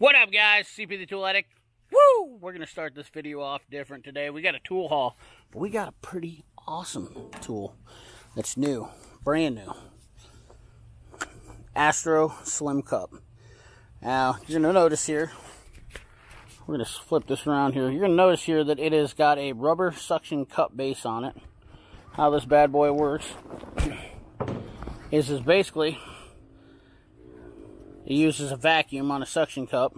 What up, guys? CP the Tool Addict. Woo! We're going to start this video off different today. We got a tool haul, but we got a pretty awesome tool that's new, brand new. Astro Slim Cup. Now, you're going to notice here, we're going to flip this around here. You're going to notice here that it has got a rubber suction cup base on it. How this bad boy works is, is basically it uses a vacuum on a suction cup.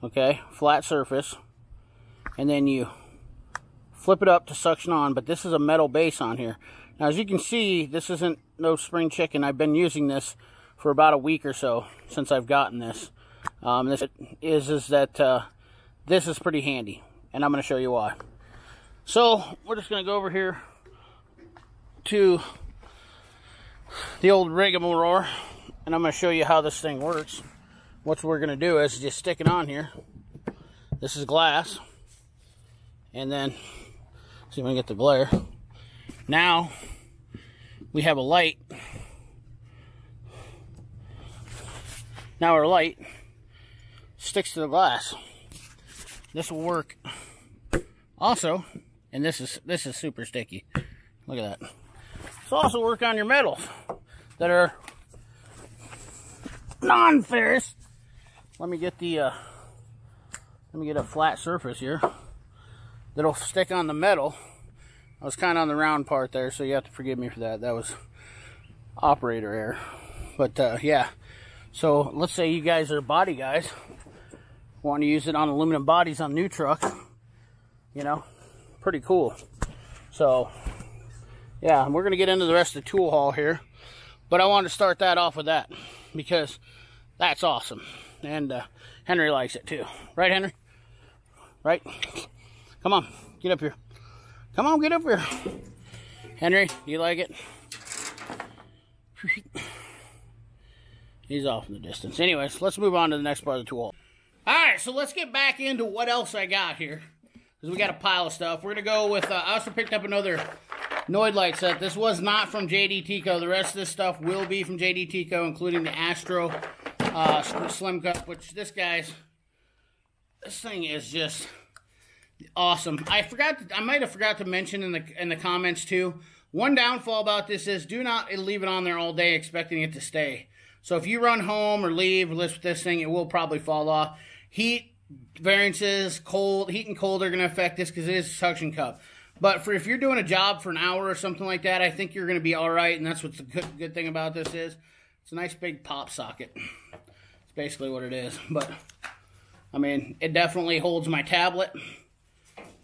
Okay, flat surface. And then you flip it up to suction on, but this is a metal base on here. Now, as you can see, this isn't no spring chicken. I've been using this for about a week or so since I've gotten this. Um, this is, is that uh, this is pretty handy, and I'm going to show you why. So, we're just going to go over here to the old rigmarole and I'm going to show you how this thing works. What we're going to do is just stick it on here. This is glass. And then, see if I can get the glare. Now, we have a light. Now our light sticks to the glass. This will work also, and this is this is super sticky. Look at that. This will also work on your metals that are non-ferrous. Let me get the, uh, let me get a flat surface here that'll stick on the metal. I was kind of on the round part there, so you have to forgive me for that. That was operator error. But, uh, yeah. So, let's say you guys are body guys. Want to use it on aluminum bodies on new trucks. You know, pretty cool. So, yeah, we're going to get into the rest of the tool haul here. But I wanted to start that off with that because that's awesome. And uh, Henry likes it too. Right, Henry? Right? Come on, get up here. Come on, get up here. Henry, do you like it? He's off in the distance. Anyways, let's move on to the next part of the tool. Alright, so let's get back into what else I got here. Because we got a pile of stuff. We're going to go with, uh, I also picked up another Noid light set. This was not from JDTCO. The rest of this stuff will be from JDTCO, including the Astro uh, Slim Cup, which this guy's, this thing is just awesome. I forgot, to, I might have forgot to mention in the, in the comments too, one downfall about this is do not leave it on there all day expecting it to stay. So if you run home or leave with this thing, it will probably fall off. Heat variances, cold, heat and cold are going to affect this because it is a suction cup. But for if you're doing a job for an hour or something like that, I think you're going to be all right. And that's what's the good, good thing about this is. It's a nice big pop socket. It's basically what it is. But, I mean, it definitely holds my tablet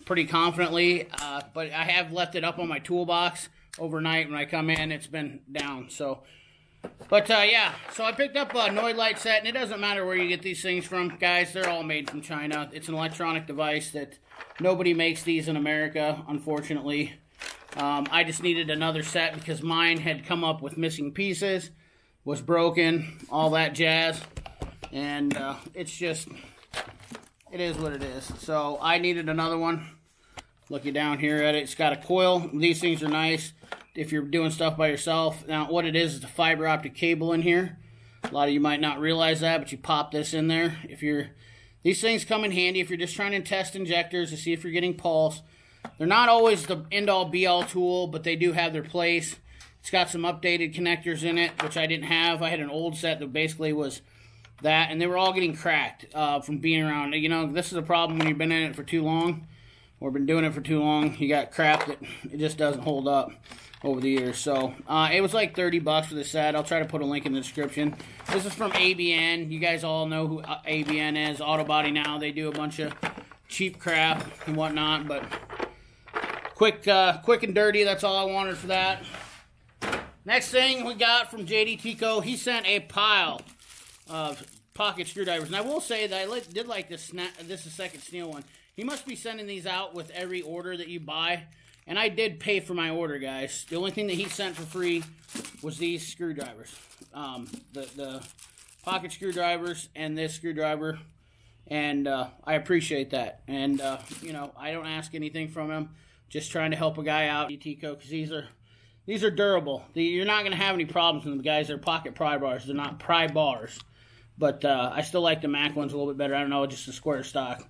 pretty confidently. Uh, but I have left it up on my toolbox overnight when I come in. It's been down. So, but uh, yeah, so I picked up a Noid light set, and it doesn't matter where you get these things from, guys. They're all made from China. It's an electronic device that Nobody makes these in America, unfortunately. Um, I just needed another set because mine had come up with missing pieces, was broken, all that jazz. And uh, it's just, it is what it is. So I needed another one. Looking down here at it, it's got a coil. These things are nice if you're doing stuff by yourself. Now, what it is is a fiber optic cable in here. A lot of you might not realize that, but you pop this in there. If you're these things come in handy if you're just trying to test injectors to see if you're getting pulse. They're not always the end-all be-all tool, but they do have their place. It's got some updated connectors in it, which I didn't have. I had an old set that basically was that, and they were all getting cracked uh, from being around. You know, this is a problem when you've been in it for too long, or been doing it for too long. You got crap that it just doesn't hold up over the years. So uh, it was like 30 bucks for the set. I'll try to put a link in the description. This is from ABN. You guys all know who uh, ABN is. Auto Body now. They do a bunch of cheap crap and whatnot. But quick, uh, quick and dirty. That's all I wanted for that. Next thing we got from JDTCO, he sent a pile of pocket screwdrivers. And I will say that I did like this, snap, this is second steel one. He must be sending these out with every order that you buy. And I did pay for my order, guys. The only thing that he sent for free was these screwdrivers. Um, the, the pocket screwdrivers and this screwdriver. And uh, I appreciate that. And, uh, you know, I don't ask anything from him. Just trying to help a guy out, Tico, because these are these are durable. You're not going to have any problems with them, guys. They're pocket pry bars. They're not pry bars. But uh, I still like the Mac ones a little bit better. I don't know, just the square stock.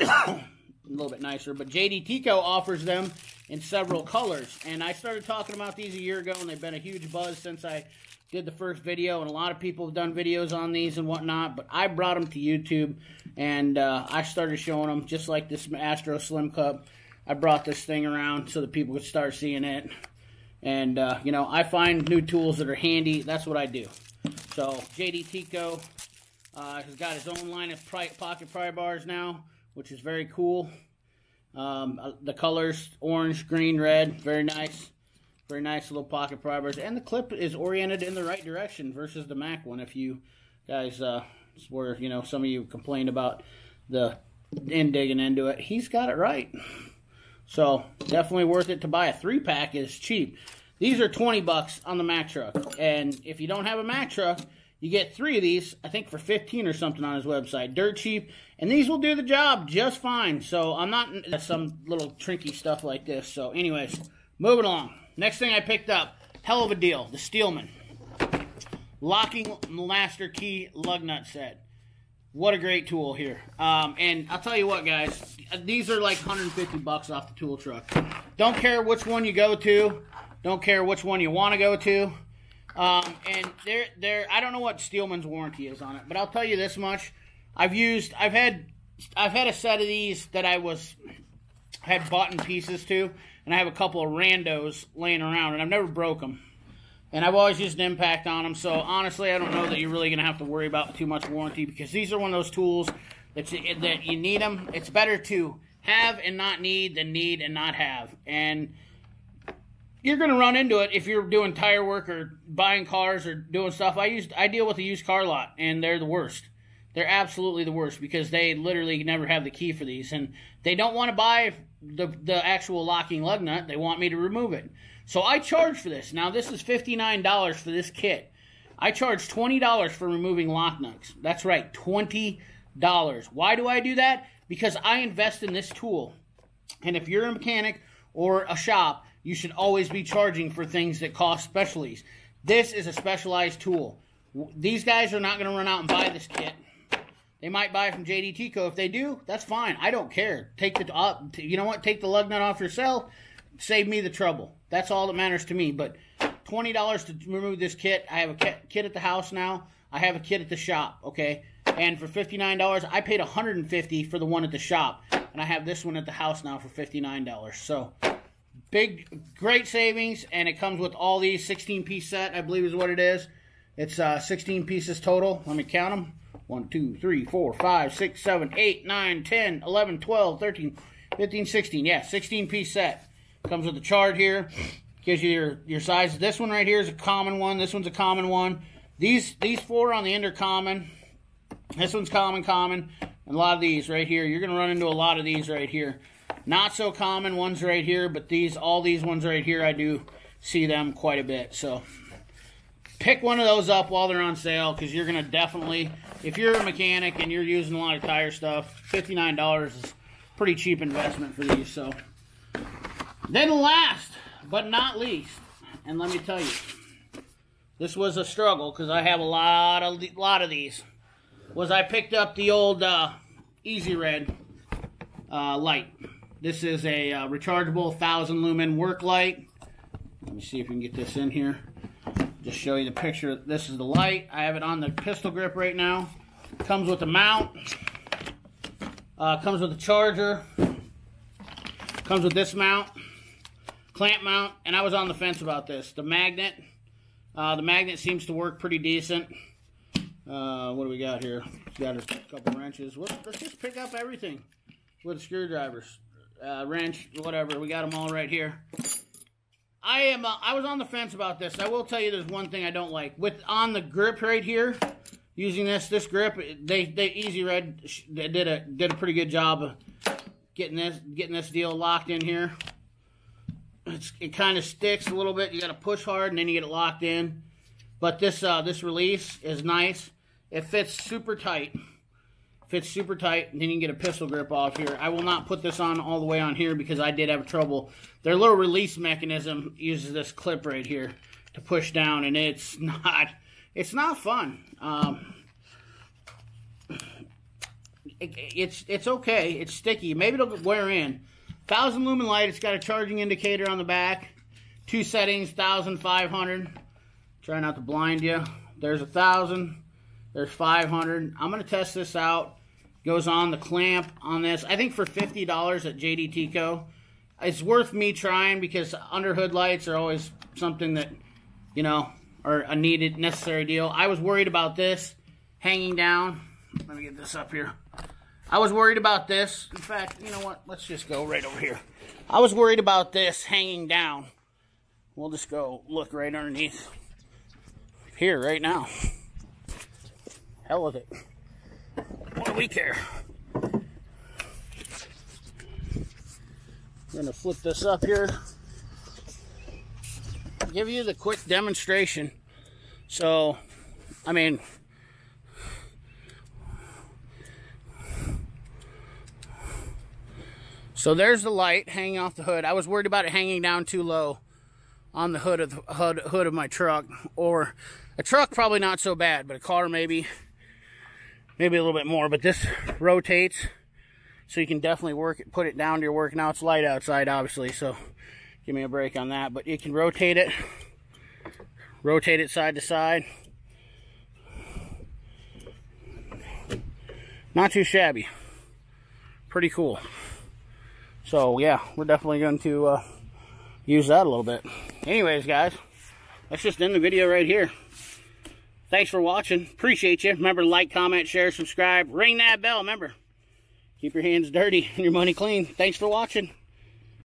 A little bit nicer. But JDTCO offers them in several colors. And I started talking about these a year ago, and they've been a huge buzz since I did the first video. And a lot of people have done videos on these and whatnot. But I brought them to YouTube, and uh, I started showing them, just like this Astro Slim Cup. I brought this thing around so that people could start seeing it. And, uh, you know, I find new tools that are handy. That's what I do. So, JDTCO uh, has got his own line of pocket pry bars now, which is very cool. Um, uh, the colors, orange, green, red, very nice. Very nice little pocket pry bars. And the clip is oriented in the right direction versus the Mac one. If you guys, uh, where, you know, some of you complained about the end digging into it. He's got it right. So definitely worth it to buy. A three pack is cheap. These are 20 bucks on the Mac truck. And if you don't have a Mac truck, you get three of these, I think for 15 or something on his website. Dirt cheap. And these will do the job just fine. So I'm not some little trinky stuff like this. So anyways, moving along. Next thing I picked up, hell of a deal, the Steelman. Locking master key lug nut set. What a great tool here. Um, and I'll tell you what, guys, these are like 150 bucks off the tool truck. Don't care which one you go to. Don't care which one you want to go to. Um, and there, there, I don't know what Steelman's warranty is on it, but I'll tell you this much: I've used, I've had, I've had a set of these that I was had bought in pieces to, and I have a couple of randos laying around, and I've never broke them. And I've always used an impact on them, so honestly, I don't know that you're really going to have to worry about too much warranty because these are one of those tools that you, that you need them. It's better to have and not need than need and not have. And you're going to run into it if you're doing tire work or buying cars or doing stuff. I used I deal with a used car lot, and they're the worst. They're absolutely the worst because they literally never have the key for these, and they don't want to buy the the actual locking lug nut. They want me to remove it. So I charge for this. Now this is $59 for this kit. I charge $20 for removing lock nuts. That's right, $20. Why do I do that? Because I invest in this tool. And if you're a mechanic or a shop, you should always be charging for things that cost specialties. This is a specialized tool. These guys are not going to run out and buy this kit. They might buy it from JDTCO. If they do, that's fine. I don't care. Take the uh, you know what? Take the lug nut off yourself. Save me the trouble. That's all that matters to me. But $20 to remove this kit. I have a kit at the house now. I have a kit at the shop, okay? And for $59, I paid 150 for the one at the shop. And I have this one at the house now for $59. So, big, great savings. And it comes with all these 16-piece set, I believe is what it is. It's uh, 16 pieces total. Let me count them. 1, 2, 3, 4, 5, 6, 7, 8, 9, 10, 11, 12, 13, 15, 16. Yeah, 16 piece set. Comes with a chart here. Gives you your, your size. This one right here is a common one. This one's a common one. These these four on the end are common. This one's common, common. And a lot of these right here. You're going to run into a lot of these right here. Not so common ones right here, but these all these ones right here, I do see them quite a bit. So pick one of those up while they're on sale because you're going to definitely, if you're a mechanic and you're using a lot of tire stuff, $59 is pretty cheap investment for these. So then last but not least, and let me tell you, this was a struggle because I have a lot of lot of these. Was I picked up the old uh, EZRED uh, light. This is a uh, rechargeable thousand lumen work light. Let me see if we can get this in here. Just show you the picture. This is the light. I have it on the pistol grip right now. Comes with a mount. Uh, comes with a charger. Comes with this mount clamp mount, and I was on the fence about this. The magnet, uh, the magnet seems to work pretty decent. Uh, what do we got here? Got a couple wrenches. Let's, let's just pick up everything with screwdrivers, uh, wrench, whatever. We got them all right here. I am. Uh, I was on the fence about this. I will tell you, there's one thing I don't like with on the grip right here. Using this this grip, they they EZRED they did a did a pretty good job of getting this getting this deal locked in here it's, it kind of sticks a little bit. You got to push hard and then you get it locked in. But this uh, this release is nice. It fits super tight. Fits super tight, and then you can get a pistol grip off here. I will not put this on all the way on here because I did have trouble. Their little release mechanism uses this clip right here to push down, and it's not it's not fun. Um, it, it's it's okay. It's sticky. Maybe it'll wear in. Thousand lumen light. It's got a charging indicator on the back. Two settings, thousand, five hundred. Try not to blind you. There's a thousand. There's 500. I'm gonna test this out. Goes on the clamp on this. I think for $50 at JD Co. It's worth me trying because under hood lights are always something that, you know, are a needed, necessary deal. I was worried about this hanging down. Let me get this up here. I was worried about this. In fact, you know what? Let's just go right over here. I was worried about this hanging down. We'll just go look right underneath here right now. Hell with it. We care? I'm to flip this up here. Give you the quick demonstration. So, I mean, so there's the light hanging off the hood. I was worried about it hanging down too low on the hood of the hood, hood of my truck. Or a truck, probably not so bad, but a car maybe, maybe a little bit more. But this rotates so you can definitely work it, put it down to your work. Now it's light outside, obviously, so give me a break on that. But you can rotate it, rotate it side to side. Not too shabby. Pretty cool. So yeah, we're definitely going to uh, use that a little bit. Anyways, guys, let's just end the video right here. Thanks for watching. Appreciate you. Remember, to like, comment, share, subscribe. Ring that bell. Remember, Keep your hands dirty and your money clean. Thanks for watching.